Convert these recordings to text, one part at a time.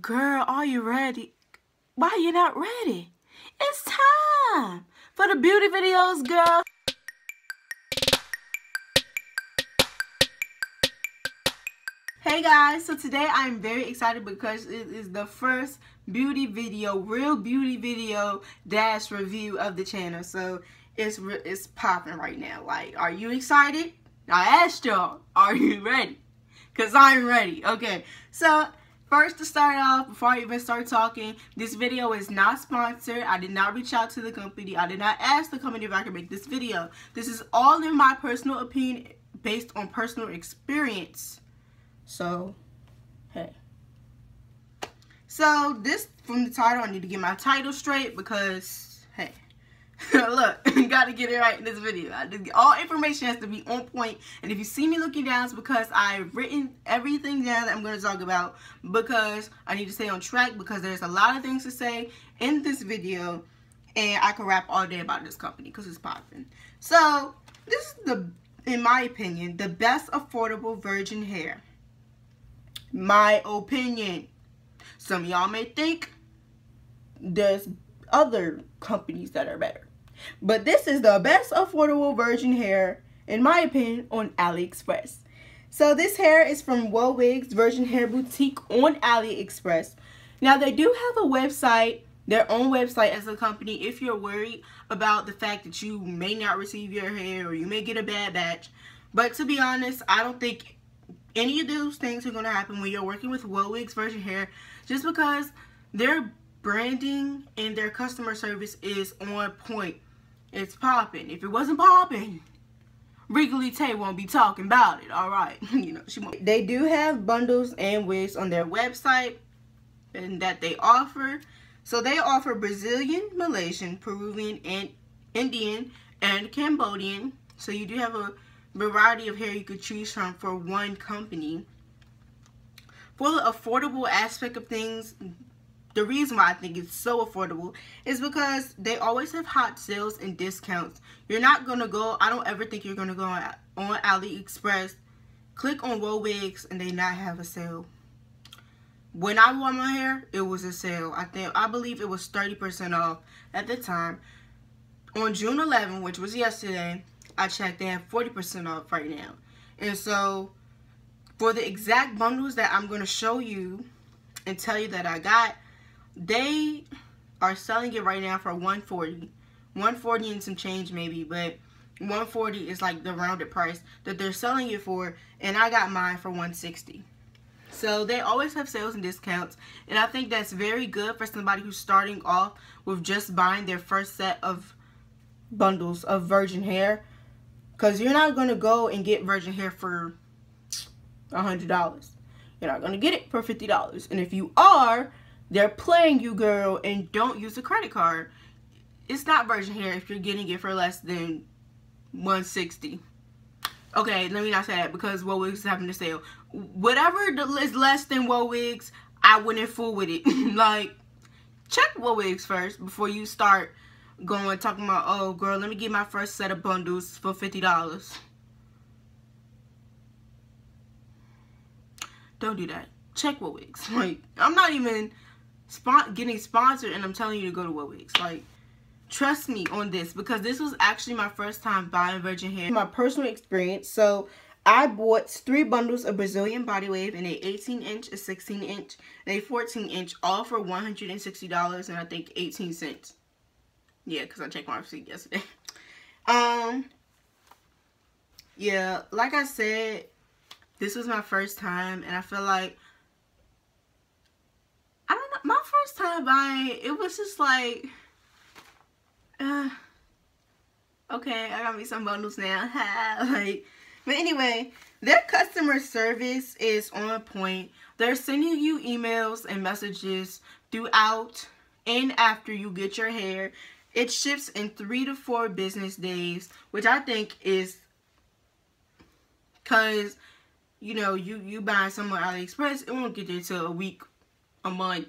Girl, are you ready? Why you not ready? It's time for the beauty videos, girl. Hey guys, so today I'm very excited because it is the first beauty video, real beauty video dash review of the channel. So it's it's popping right now. Like, are you excited? I asked y'all, are you ready? Cause I'm ready. Okay, so First, to start off, before I even start talking, this video is not sponsored. I did not reach out to the company. I did not ask the company if I could make this video. This is all in my personal opinion based on personal experience. So, hey. So, this, from the title, I need to get my title straight because, hey. Look, you got to get it right in this video. all information has to be on point. And if you see me looking down, it's because I've written everything down that I'm going to talk about because I need to stay on track because there's a lot of things to say in this video. And I can rap all day about this company because it's popping. So, this is the, in my opinion, the best affordable virgin hair. My opinion. Some y'all may think there's other companies that are better. But this is the best affordable virgin hair, in my opinion, on AliExpress. So this hair is from Wowigs Virgin Hair Boutique on AliExpress. Now they do have a website, their own website as a company if you're worried about the fact that you may not receive your hair or you may get a bad batch. But to be honest, I don't think any of those things are going to happen when you're working with Wowigs Virgin Hair just because their branding and their customer service is on point. It's popping. If it wasn't popping, Regally Tay won't be talking about it. All right, you know she won't. They do have bundles and wigs on their website, and that they offer. So they offer Brazilian, Malaysian, Peruvian, and Indian, and Cambodian. So you do have a variety of hair you could choose from for one company. For the affordable aspect of things, the reason why I think it's so affordable is because they always have hot sales and discounts. You're not going to go, I don't ever think you're going to go on, on AliExpress, click on Wowigs, and they not have a sale. When I wore my hair, it was a sale. I think, I believe it was 30% off at the time. On June 11, which was yesterday, I checked, they have 40% off right now. And so, for the exact bundles that I'm going to show you and tell you that I got, they are selling it right now for 140 140 and some change maybe but 140 is like the rounded price that they're selling it for and I got mine for 160 so they always have sales and discounts and I think that's very good for somebody who's starting off with just buying their first set of bundles of virgin hair because you're not going to go and get virgin hair for a $100 you're not going to get it for $50 and if you are they're playing you, girl, and don't use a credit card. It's not virgin hair if you're getting it for less than 160 Okay, let me not say that because Wowigs is having a sale. Whatever is less than Wowigs, I wouldn't fool with it. like, check Wowigs first before you start going talking about, oh, girl, let me get my first set of bundles for $50. Don't do that. Check Wowigs. Like, I'm not even spon getting sponsored and I'm telling you to go to Wowigs. Like, trust me on this because this was actually my first time buying virgin hair. My personal experience. So, I bought three bundles of Brazilian Body Wave in a 18 inch, a 16 inch, and a 14 inch, all for $160 and I think 18 cents. Yeah, because I checked my receipt yesterday. Um, yeah, like I said, this was my first time and I feel like my first time buying, it was just like, uh, okay, I got me some bundles now. like, but anyway, their customer service is on point. They're sending you emails and messages throughout and after you get your hair. It ships in three to four business days, which I think is because, you know, you, you buy somewhere AliExpress, it won't get there till a week, a month,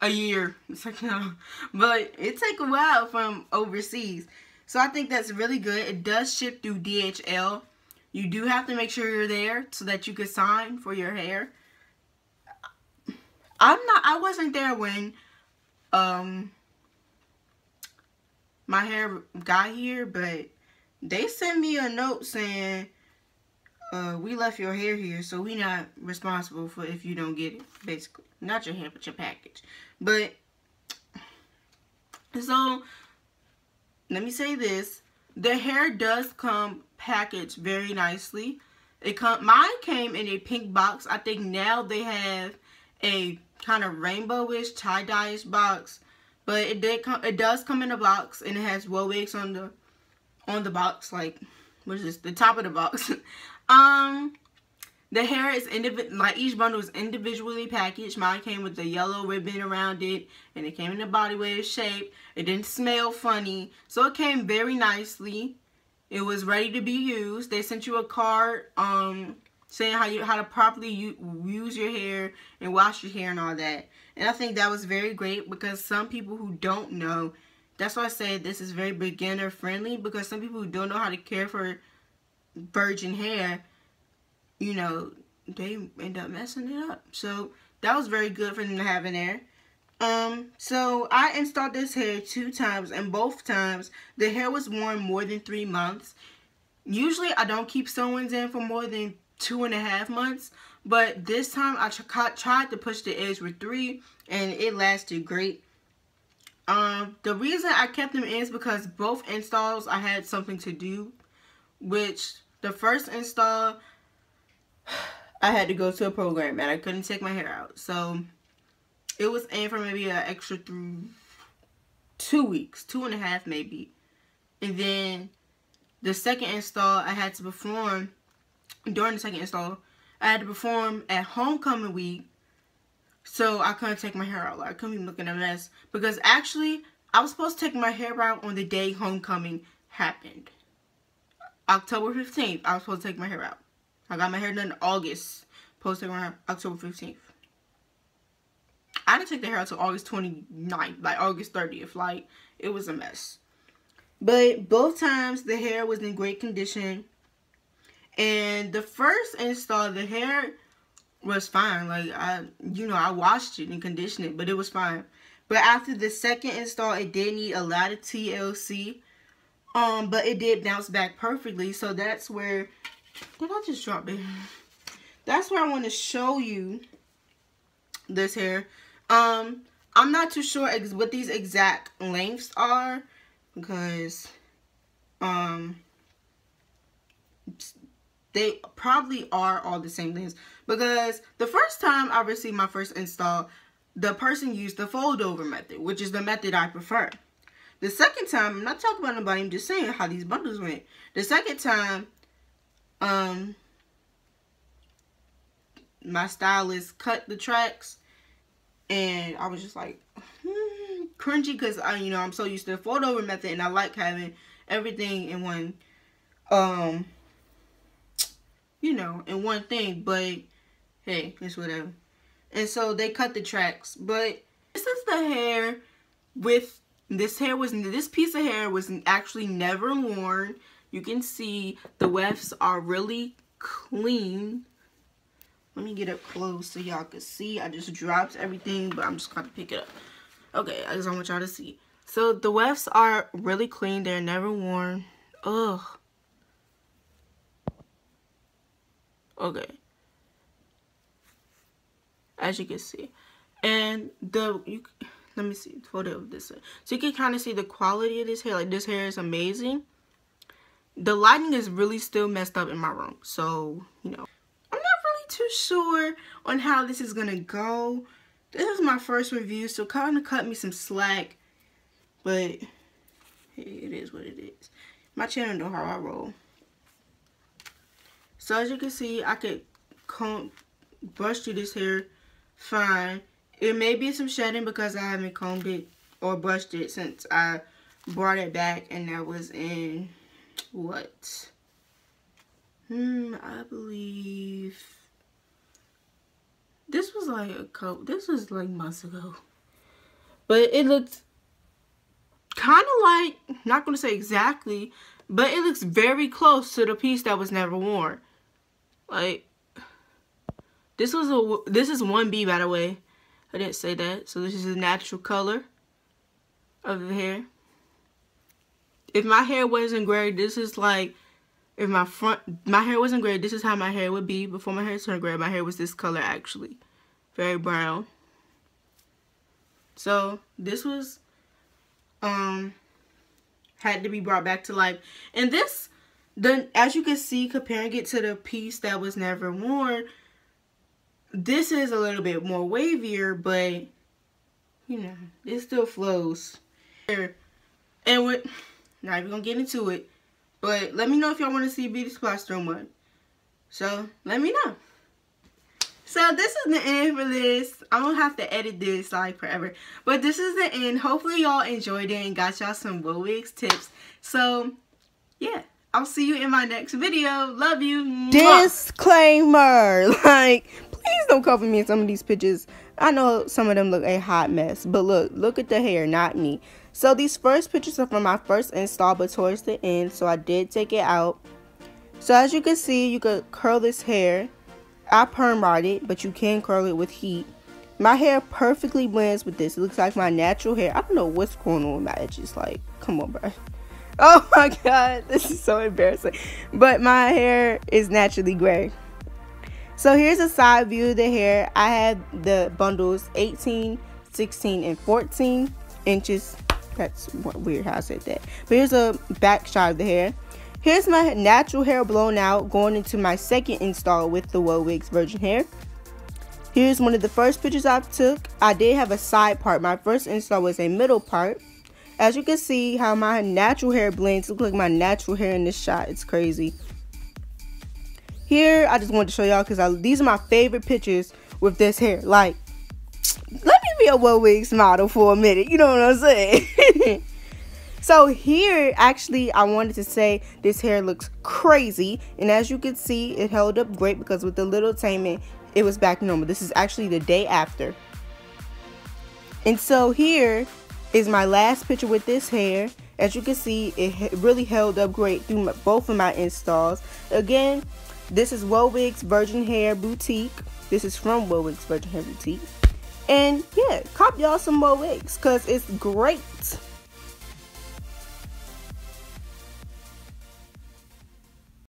a year. It's like, no. But it take a while from overseas. So I think that's really good. It does ship through DHL. You do have to make sure you're there so that you can sign for your hair. I'm not, I wasn't there when, um, my hair got here, but they sent me a note saying, uh, we left your hair here, so we not responsible for if you don't get it, basically. Not your hair, but your package. But, so, let me say this. The hair does come packaged very nicely. It come mine came in a pink box. I think now they have a kind of rainbowish tie-dye-ish box. But it did come it does come in a box and it has Wowigs on the on the box, like what is this? The top of the box. um the hair is individual like each bundle is individually packaged. Mine came with the yellow ribbon around it and it came in a body wave shape. It didn't smell funny. So it came very nicely. It was ready to be used. They sent you a card um, saying how you how to properly use your hair and wash your hair and all that. And I think that was very great because some people who don't know, that's why I said this is very beginner friendly because some people who don't know how to care for virgin hair, you know, they end up messing it up. So that was very good for them to have in there. Um, so I installed this hair two times and both times the hair was worn more than three months. Usually I don't keep sew-ins in for more than two and a half months. But this time I tried to push the edge with three and it lasted great. Um, the reason I kept them in is because both installs I had something to do. Which the first install I had to go to a program and I couldn't take my hair out. So it was in for maybe an extra two weeks, two and a half maybe. And then the second install I had to perform, during the second install, I had to perform at homecoming week. So I couldn't take my hair out. Like, I couldn't be looking a mess. Because actually, I was supposed to take my hair out on the day homecoming happened. October 15th, I was supposed to take my hair out. I got my hair done in August. Posted hair October 15th. I didn't take the hair out until August 29th, like August 30th. Like, it was a mess. But both times, the hair was in great condition. And the first install, the hair was fine. Like, I, you know, I washed it and conditioned it, but it was fine. But after the second install, it did need a lot of TLC. Um, but it did bounce back perfectly. So that's where, did I just drop it? That's where I want to show you this hair. Um, I'm not too sure what these exact lengths are because um they probably are all the same lengths because the first time I received my first install the person used the fold over method which is the method I prefer the second time I'm not talking about nobody I'm just saying how these bundles went the second time um my stylist cut the tracks and I was just like hmm, cringy because I you know I'm so used to the fold over method and I like having everything in one um you know in one thing but hey it's whatever. And so they cut the tracks but this is the hair with this hair was this piece of hair was actually never worn you can see the wefts are really clean let me get up close so y'all can see. I just dropped everything, but I'm just going to pick it up. Okay, I just want y'all to see. So the wefts are really clean. They're never worn. Ugh. Okay. As you can see. And the, you, let me see, photo of this. So you can kind of see the quality of this hair. Like this hair is amazing. The lighting is really still messed up in my room. So, you know I'm not really too sure on how this is gonna go. This is my first review, so kind of cut me some slack. But it is what it is. My channel know how I roll. So as you can see, I could comb, brush through this hair fine. It may be some shedding because I haven't combed it or brushed it since I brought it back and that was in what? Hmm, I believe this was like a couple, this was like months ago. But it looked kind of like, not going to say exactly, but it looks very close to the piece that was never worn. Like, this was a, this is 1B by the way. I didn't say that. So this is the natural color of the hair. If my hair wasn't gray, this is like if my front my hair wasn't gray, this is how my hair would be before my hair turned gray. My hair was this color actually. Very brown. So this was um had to be brought back to life. And this then as you can see comparing it to the piece that was never worn, this is a little bit more wavier, but you know, it still flows. And with not even gonna get into it. But let me know if y'all want to see Beauty Supply Store one. So let me know. So this is the end for this. I'm gonna have to edit this like forever. But this is the end. Hopefully y'all enjoyed it and got y'all some Wigs tips. So yeah. I'll see you in my next video. Love you. Disclaimer. Like, please don't cover me in some of these pictures. I know some of them look a hot mess. But look, look at the hair, not me. So these first pictures are from my first install, but towards the end. So I did take it out. So as you can see, you could curl this hair. I perm rod it, but you can curl it with heat. My hair perfectly blends with this. It looks like my natural hair. I don't know what's going on with my edges. Like, come on, bro. Oh my god, this is so embarrassing. But my hair is naturally gray. So here's a side view of the hair. I have the bundles 18, 16, and 14 inches. That's weird how I said that. But here's a back shot of the hair. Here's my natural hair blown out going into my second install with the Wowigs Virgin Hair. Here's one of the first pictures I took. I did have a side part. My first install was a middle part. As you can see how my natural hair blends. Look like my natural hair in this shot. It's crazy. Here, I just wanted to show y'all because these are my favorite pictures with this hair. Like, a Wowigs model for a minute. You know what I'm saying? so here, actually, I wanted to say this hair looks crazy. And as you can see, it held up great because with the little tainment, it was back normal. This is actually the day after. And so here, is my last picture with this hair. As you can see, it really held up great through my, both of my installs. Again, this is Wowigs Virgin Hair Boutique. This is from Wowigs Virgin Hair Boutique. And yeah, cop y'all some Wowigs because it's great.